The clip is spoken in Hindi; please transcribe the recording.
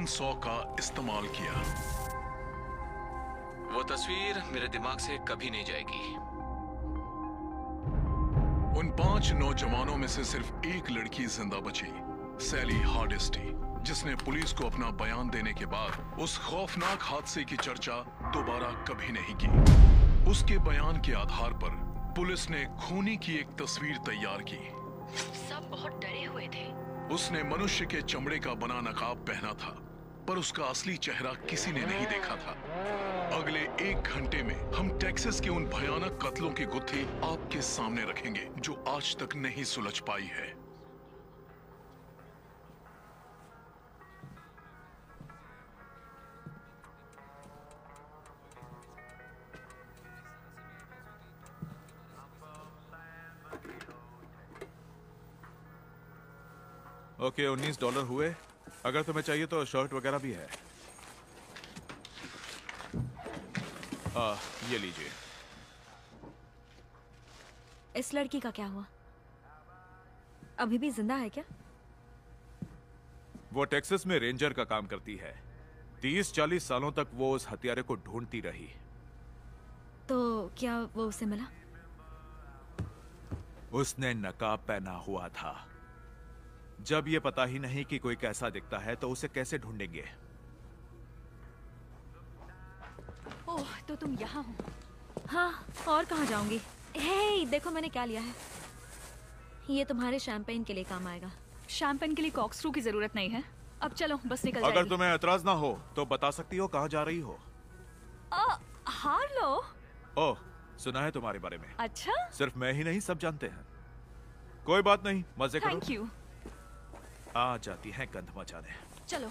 चेन सॉ का इस्तेमाल किया। वो तस्वीर मेरे दिमाग से कभी नहीं जाएगी। उन पाँच नौजवानों में से सिर्फ़ एक लड़की ज़िंदा बची सैली हार्डेस्टी जिसने पुलिस को अपना बयान देने के बाद उस खौफनाक हादसे की चर्चा दोबारा कभी नहीं की। उसके बयान के आधार पर पुलिस ने खूनी की एक तस्वीर तैयार की। सब बहुत डरे हुए थे। उसने मनुष्य के चमड़े का बना नकाब पहना था। पर उसका असली चेहरा किसी ने नहीं देखा था। अगले एक घंटे में हम टेक्सास के उन भयानक कत्लों की गुत्थी आपके सामने रखेंगे जो आज तक नहीं सुलझ पाई है। ओके okay, उन्नीस डॉलर हुए। अगर तुम्हें चाहिए तो शर्ट वगैरह भी है। आ, ये लीजिए। इस लड़की का क्या हुआ? अभी भी ज़िंदा है क्या? वो टेक्सास में रेंजर का काम करती है। तीस चालीस सालों तक वो उस हत्यारे को ढूंढती रही। तो क्या वो उसे मिला? उसने नकाब पहना हुआ था। जब ये पता ही नहीं कि कोई कैसा दिखता है तो उसे कैसे ढूंढेंगे? ओह तो तुम यहाँ हो। हाँ और कहाँ जाऊँगी? हे देखो मैंने क्या लिया है। ये तुम्हारे शैंपेन के लिए काम आएगा। शैंपेन के लिए कॉक्सरू की ज़रूरत नहीं है। अब चलो बस निकल अगर तुम्हें एतराज़ ना हो तो बता सकती हो कहाँ जा रही हो। आ, हार लो ओह सुना है तुम्हारे बारे में। अच्छा? सिर्फ़ मैं ही नहीं सब जानते हैं। कोई बात नहीं मज़े करो। थैंक यू आ जाती है गंध मचाने चलो।